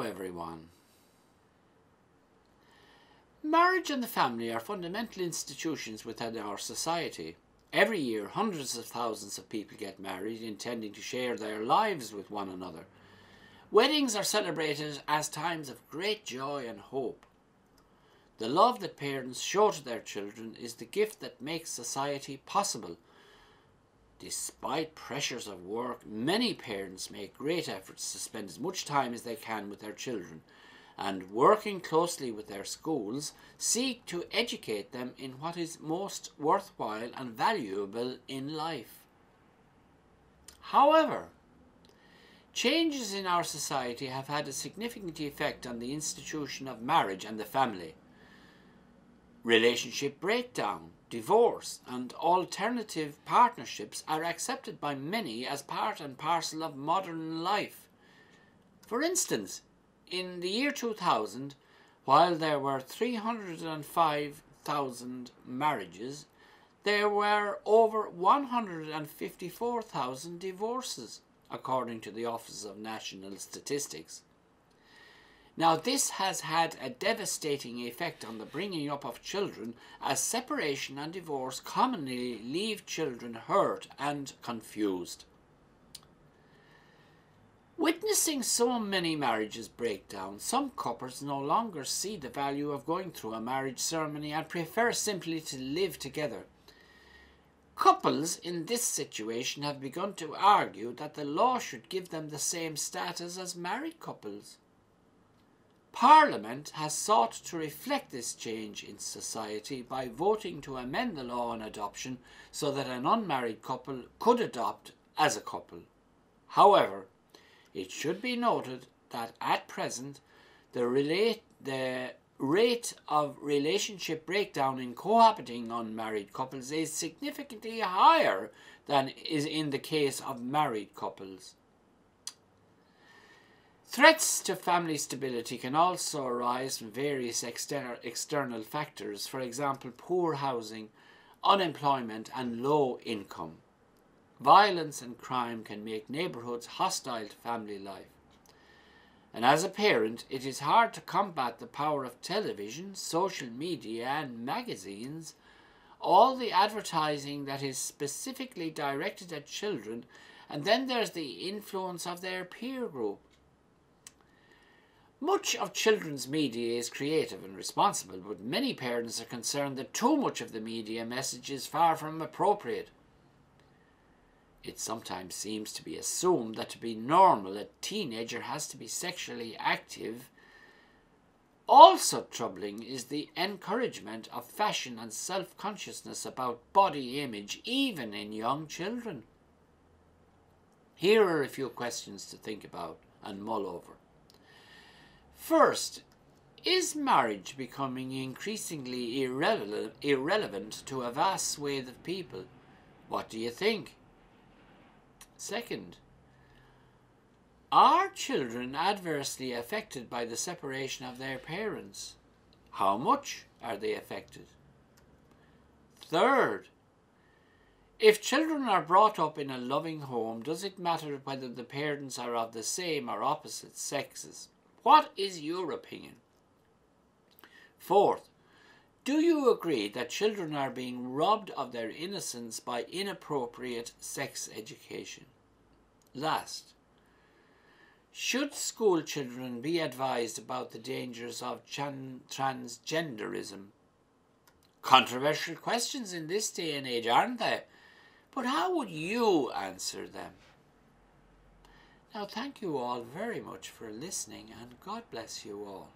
everyone. Marriage and the family are fundamental institutions within our society. Every year, hundreds of thousands of people get married, intending to share their lives with one another. Weddings are celebrated as times of great joy and hope. The love that parents show to their children is the gift that makes society possible. Despite pressures of work, many parents make great efforts to spend as much time as they can with their children and working closely with their schools seek to educate them in what is most worthwhile and valuable in life. However, changes in our society have had a significant effect on the institution of marriage and the family. Relationship breakdown, divorce, and alternative partnerships are accepted by many as part and parcel of modern life. For instance, in the year 2000, while there were 305,000 marriages, there were over 154,000 divorces, according to the Office of National Statistics. Now, this has had a devastating effect on the bringing up of children, as separation and divorce commonly leave children hurt and confused. Witnessing so many marriages break down, some couples no longer see the value of going through a marriage ceremony and prefer simply to live together. Couples in this situation have begun to argue that the law should give them the same status as married couples. Parliament has sought to reflect this change in society by voting to amend the law on adoption so that an unmarried couple could adopt as a couple. However, it should be noted that at present, the, relate, the rate of relationship breakdown in cohabiting unmarried couples is significantly higher than is in the case of married couples. Threats to family stability can also arise from various exter external factors, for example, poor housing, unemployment, and low income. Violence and crime can make neighbourhoods hostile to family life. And as a parent, it is hard to combat the power of television, social media, and magazines, all the advertising that is specifically directed at children, and then there's the influence of their peer group. Much of children's media is creative and responsible, but many parents are concerned that too much of the media message is far from appropriate. It sometimes seems to be assumed that to be normal, a teenager has to be sexually active. Also troubling is the encouragement of fashion and self consciousness about body image, even in young children. Here are a few questions to think about and mull over. First, is marriage becoming increasingly irrelevant, irrelevant to a vast swathe of people? What do you think? Second, are children adversely affected by the separation of their parents? How much are they affected? Third, if children are brought up in a loving home, does it matter whether the parents are of the same or opposite sexes? What is your opinion? Fourth, do you agree that children are being robbed of their innocence by inappropriate sex education? Last, should school children be advised about the dangers of transgenderism? Controversial questions in this day and age, aren't they? But how would you answer them? Now, thank you all very much for listening, and God bless you all.